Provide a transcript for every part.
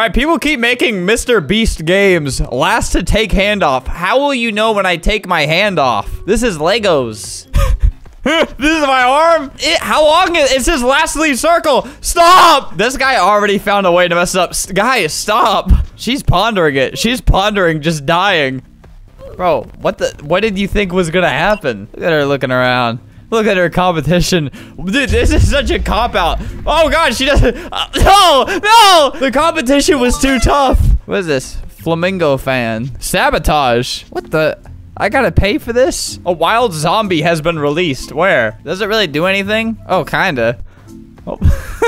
right, people keep making Mr. Beast games. Last to take hand off. How will you know when I take my hand off? This is Legos. this is my arm. It, how long is says lastly circle. Stop! This guy already found a way to mess up. S guys, stop. She's pondering it. She's pondering just dying. Bro, what the? What did you think was gonna happen? Look at her looking around. Look at her competition. Dude, this is such a cop out. Oh god, she doesn't. Uh, no, no. The competition was too tough. What is this? Flamingo fan. Sabotage. What the? I gotta pay for this? A wild zombie has been released. Where? Does it really do anything? Oh, kinda. Oh.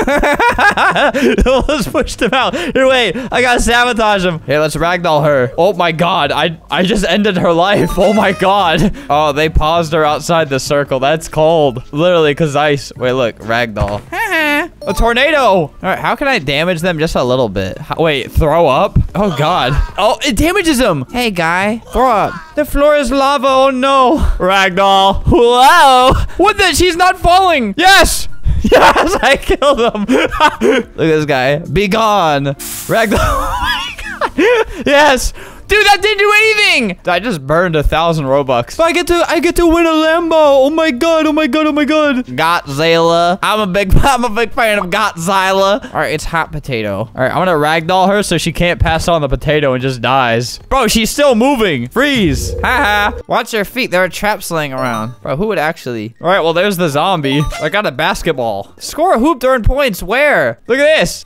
Almost push him out. Here, wait. I gotta sabotage him. Here, let's ragdoll her. Oh my god. I I just ended her life. Oh my god. Oh, they paused her outside the circle. That's cold. Literally, because ice. Wait, look. Ragdoll. A tornado. All right, how can I damage them just a little bit? How, wait, throw up? Oh god. Oh, it damages them. Hey, guy. Throw up. The floor is lava. Oh no. Ragdoll. Whoa. What the? She's not falling. Yes. Yes, I killed him. Look at this guy. Be gone. Ragdoll. Oh. Yes. Dude, that didn't do anything. I just burned a thousand Robux. I get to I get to win a Lambo. Oh my god, oh my god, oh my god. Godzilla. I'm a big I'm a big fan of Godzilla. All right, it's hot potato. All right, I'm gonna ragdoll her so she can't pass on the potato and just dies. Bro, she's still moving. Freeze. Haha. Watch your feet. There are traps laying around. Bro, who would actually? All right, well, there's the zombie. I got a basketball. Score a hoop during points. Where? Look at this.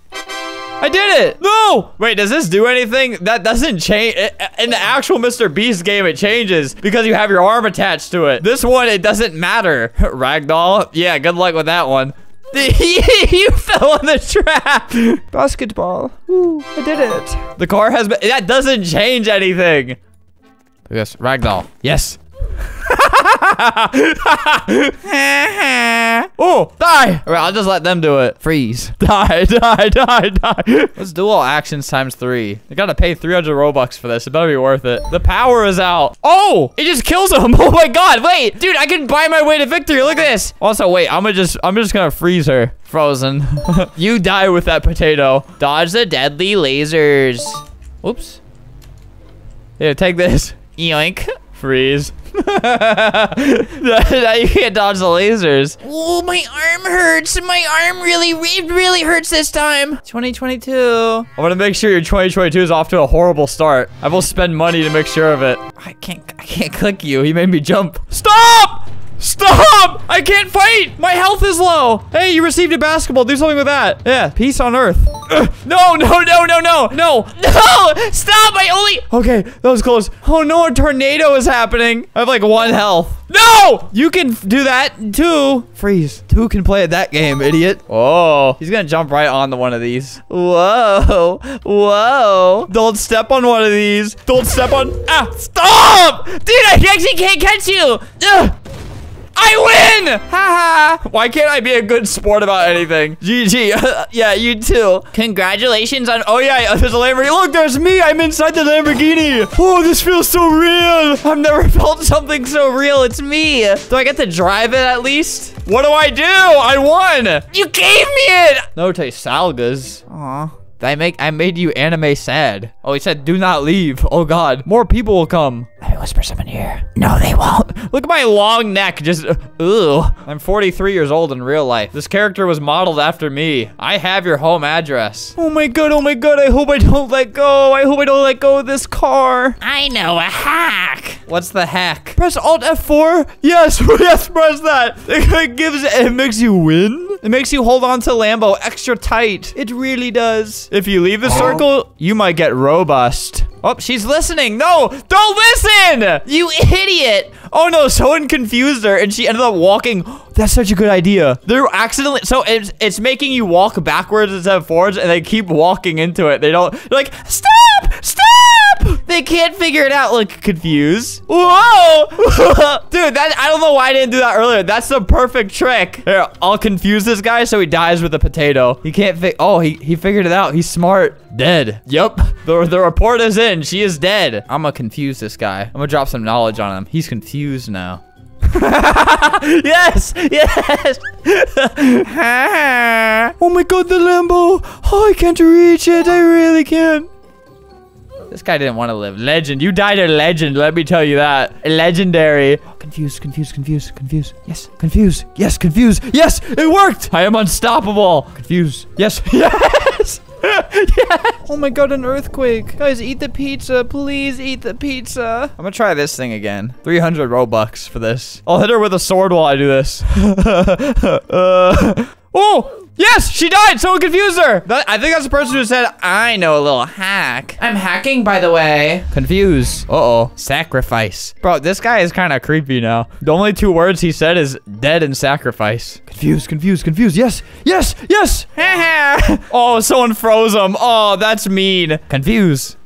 I did it! No! Wait, does this do anything? That doesn't change. Eh, eh, in the actual Mr. Beast game, it changes because you have your arm attached to it. This one, it doesn't matter. Ragdoll? Yeah, good luck with that one. you fell on the trap. Basketball. Ooh, I did it. The car has been, that doesn't change anything. Yes, ragdoll. Yes. oh, die! All right, I'll just let them do it. Freeze. Die, die, die, die. Let's do all actions times three. I gotta pay 300 Robux for this. It better be worth it. The power is out. Oh, it just kills him. Oh my God, wait. Dude, I can buy my way to victory. Look at this. Also, wait, I'm gonna just, I'm just gonna freeze her. Frozen. you die with that potato. Dodge the deadly lasers. Whoops. Here, take this. Yoink. Freeze. now you can't dodge the lasers. Oh, my arm hurts. My arm really, it really hurts this time. 2022. I want to make sure your 2022 is off to a horrible start. I will spend money to make sure of it. I can't, I can't click you. He made me jump. Stop! Stop! I can't fight! My health is low! Hey, you received a basketball. Do something with that. Yeah, peace on earth. Ugh. No, no, no, no, no, no, no! Stop! I only... Okay, that was close. Oh no, a tornado is happening. I have like one health. No! You can do that too. Freeze. Two can play at that game, idiot. Oh, he's gonna jump right on the one of these. Whoa. Whoa. Don't step on one of these. Don't step on... Ah, stop! Dude, I actually can't catch you. Ugh. I win! Haha! Why can't I be a good sport about anything? GG. yeah, you too. Congratulations on... Oh, yeah, there's a Lamborghini. Look, there's me. I'm inside the Lamborghini. Oh, this feels so real. I've never felt something so real. It's me. Do I get to drive it at least? What do I do? I won. You gave me it. No, take Salgas. Aw. I make I made you anime sad. Oh, he said do not leave. Oh god. More people will come. Let me whisper something here. No, they won't. Look at my long neck. Just ooh. I'm 43 years old in real life. This character was modeled after me. I have your home address. Oh my god, oh my god. I hope I don't let go. I hope I don't let go of this car. I know a hack. What's the hack? Press Alt F4. Yes, yes, press that. It gives it makes you win. It makes you hold on to Lambo extra tight. It really does. If you leave the circle, you might get Robux. Oh, she's listening. No, don't listen. You idiot. Oh no, someone confused her and she ended up walking. That's such a good idea. They're accidentally, so it's, it's making you walk backwards instead of forwards and they keep walking into it. They don't, like, stop, stop. They can't figure it out. Look confused. Whoa. Dude, that I don't know why I didn't do that earlier. That's the perfect trick. Here, I'll confuse this guy so he dies with a potato. He can't fi- Oh, he, he figured it out. He's smart. Dead. Yep. The, the report is in. She is dead. I'm gonna confuse this guy. I'm gonna drop some knowledge on him. He's confused now. yes! Yes! oh my god, the Lambo! Oh, I can't reach it. I really can't. This guy didn't want to live. Legend. You died a legend, let me tell you that. Legendary. Oh, confused, confused, confused, confused. Yes, confused. Yes, confused. Yes, it worked. I am unstoppable. Confused. Yes, yes. yes. Oh my god, an earthquake. Guys, eat the pizza. Please eat the pizza. I'm gonna try this thing again. 300 Robux for this. I'll hit her with a sword while I do this. uh, oh! Yes, she died. Someone confused her. That, I think that's the person who said, I know a little hack. I'm hacking, by the way. Confuse. Uh-oh. Sacrifice. Bro, this guy is kind of creepy now. The only two words he said is dead and sacrifice. Confused, confused, confused. Yes, yes, yes. oh, someone froze him. Oh, that's mean. Confuse.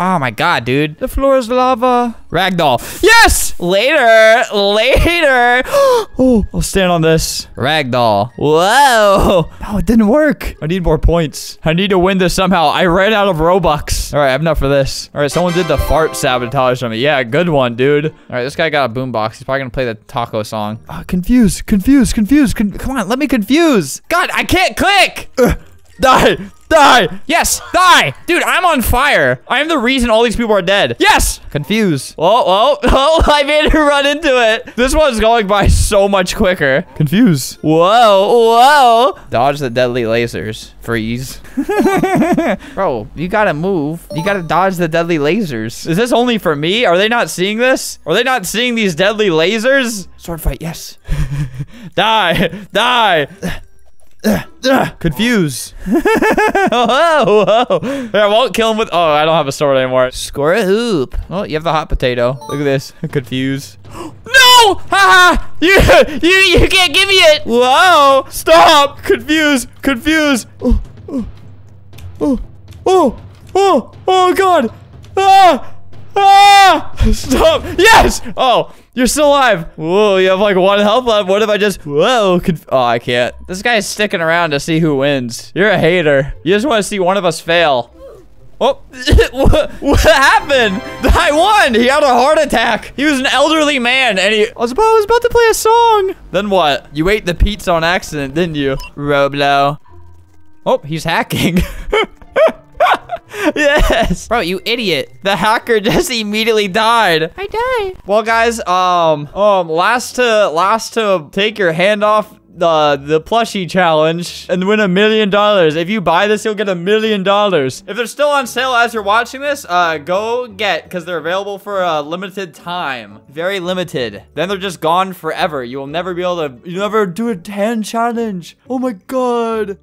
Oh my god, dude. The floor is lava. Ragdoll. Yes! Later. Later. oh, I'll stand on this. Ragdoll. Whoa. No, it didn't work. I need more points. I need to win this somehow. I ran out of Robux. All right, I have enough for this. All right, someone did the fart sabotage on me. Yeah, good one, dude. All right, this guy got a boombox. He's probably gonna play the taco song. Uh, confused, confused, confused. Con Come on, let me confuse. God, I can't click. Ugh. Die! Die! Yes! Die! Dude, I'm on fire. I am the reason all these people are dead. Yes! Confused. Whoa, whoa, oh, I made her run into it. This one's going by so much quicker. Confused. Whoa, whoa. Dodge the deadly lasers. Freeze. Bro, you gotta move. You gotta dodge the deadly lasers. Is this only for me? Are they not seeing this? Are they not seeing these deadly lasers? Sword fight, yes. die! Die! Confuse. oh, oh. I won't kill him with. Oh, I don't have a sword anymore. Score a hoop. Oh, you have the hot potato. Look at this. Confuse. no! Haha! you, you, you can't give me it. Whoa! Stop! Confuse. Confuse. Oh, oh, oh, oh, oh, oh, God! Ah! Ah! Stop! Yes! Oh, you're still alive. Whoa, you have like one health left. What if I just... Whoa. Oh, I can't. This guy's sticking around to see who wins. You're a hater. You just want to see one of us fail. Oh, what, what happened? I won. He had a heart attack. He was an elderly man, and he I was, about, I was about to play a song. Then what? You ate the pizza on accident, didn't you? Roblo. Oh, he's hacking. yes. Bro, you idiot. The hacker just immediately died. I died. Well, guys, um, um, last to last to take your hand off the the plushie challenge and win a million dollars. If you buy this, you'll get a million dollars. If they're still on sale as you're watching this, uh, go get because they're available for a limited time. Very limited. Then they're just gone forever. You will never be able to. You never do a 10 challenge. Oh my god.